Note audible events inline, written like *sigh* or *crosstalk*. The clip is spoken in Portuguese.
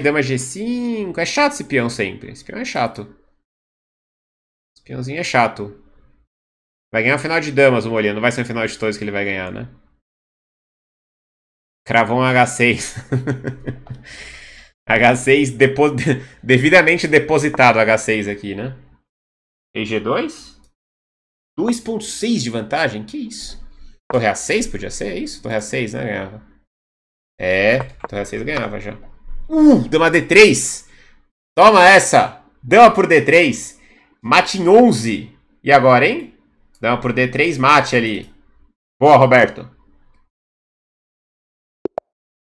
Dama G5. É chato esse peão sempre. Esse peão é chato. Esse peãozinho é chato. Vai ganhar o final de damas o Molina. Não vai ser o final de todos que ele vai ganhar, né? Cravou um H6. *laughs* H6 depo... *laughs* devidamente depositado H6 aqui, né? E G2? 2.6 de vantagem? Que isso? Torre A6 podia ser? É isso? Torre A6, né? Ganhava. É, Torre A6 ganhava já. Uh, dama D3. Toma essa. Dama por D3. Mate em 11. E agora, hein? Dama por D3, mate ali. Boa, Roberto.